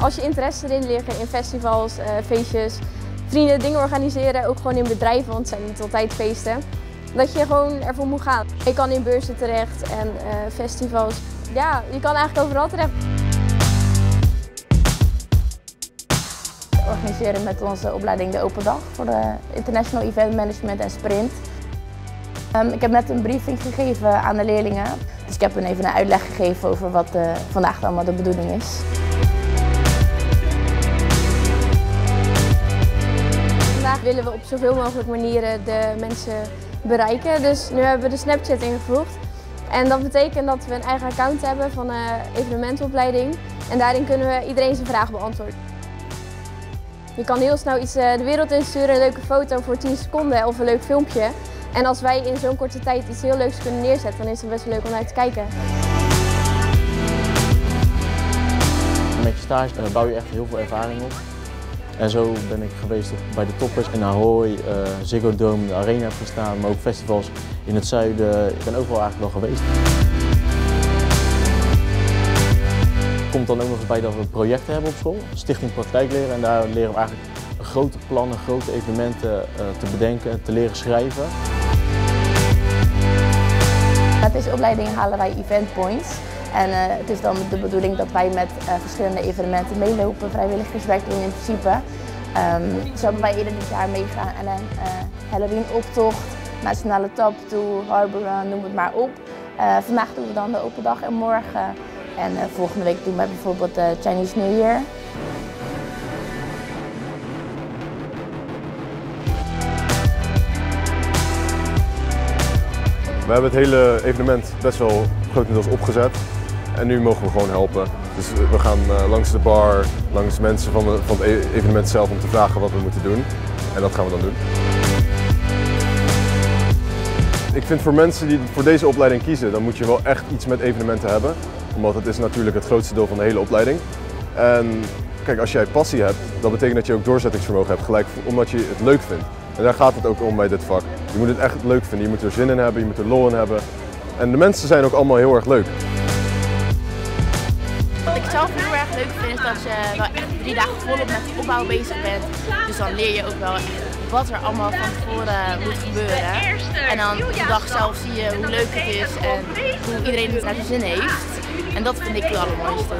Als je interesse erin ligt in festivals, uh, feestjes, vrienden dingen organiseren, ook gewoon in bedrijven, want het zijn niet altijd feesten, dat je gewoon ervoor moet gaan. Je kan in beurzen terecht en uh, festivals. Ja, je kan eigenlijk overal terecht. We organiseren met onze opleiding de Open Dag voor de International Event Management en Sprint. Um, ik heb net een briefing gegeven aan de leerlingen. Dus ik heb hen even een uitleg gegeven over wat uh, vandaag allemaal de bedoeling is. Willen we op zoveel mogelijk manieren de mensen bereiken. Dus nu hebben we de Snapchat ingevoegd. En dat betekent dat we een eigen account hebben van een evenementopleiding. En daarin kunnen we iedereen zijn vraag beantwoorden. Je kan heel snel iets de wereld insturen, een leuke foto voor 10 seconden of een leuk filmpje. En als wij in zo'n korte tijd iets heel leuks kunnen neerzetten, dan is het best wel leuk om naar te kijken. Met je stage bouw je echt heel veel ervaring op. En zo ben ik geweest bij de toppers in Ahoy, uh, Ziggo Dome, de Arena heb gestaan, maar ook festivals in het zuiden. Ik ben overal eigenlijk wel geweest. komt dan ook nog bij dat we projecten hebben op school, Stichting Praktijkleren. En daar leren we eigenlijk grote plannen, grote evenementen uh, te bedenken en te leren schrijven. Met deze opleiding halen wij event points. En uh, het is dan de bedoeling dat wij met uh, verschillende evenementen meelopen, vrijwilligerswerk doen in principe. Um, zo hebben wij eerder dit jaar meegegaan aan een uh, Halloween optocht, nationale top toe, Harbor Run, noem het maar op. vandaag doen we dan de open dag en morgen. En volgende week doen we bijvoorbeeld de Chinese New Year. We hebben het hele evenement best wel grotendeels opgezet. En nu mogen we gewoon helpen. Dus we gaan uh, langs de bar, langs mensen van, de, van het e-, evenement zelf om te vragen wat we moeten doen. En dat gaan we dan doen. Ik vind voor mensen die voor deze opleiding kiezen, dan moet je wel echt iets met evenementen hebben. Omdat het is natuurlijk het grootste deel van de hele opleiding. En kijk, als jij passie hebt, dat betekent dat je ook doorzettingsvermogen hebt, gelijk omdat je het leuk vindt. En daar gaat het ook om bij dit vak. Je moet het echt leuk vinden, je moet er zin in hebben, je moet er lol in hebben. En de mensen zijn ook allemaal heel erg leuk. Wat ik zelf heel erg leuk vind is dat je wel echt drie dagen volop met de opbouw bezig bent. Dus dan leer je ook wel wat er allemaal van tevoren moet gebeuren. En dan de dag zelf zie je hoe leuk het is en hoe iedereen het naar zijn zin heeft. En dat vind ik het allermooiste.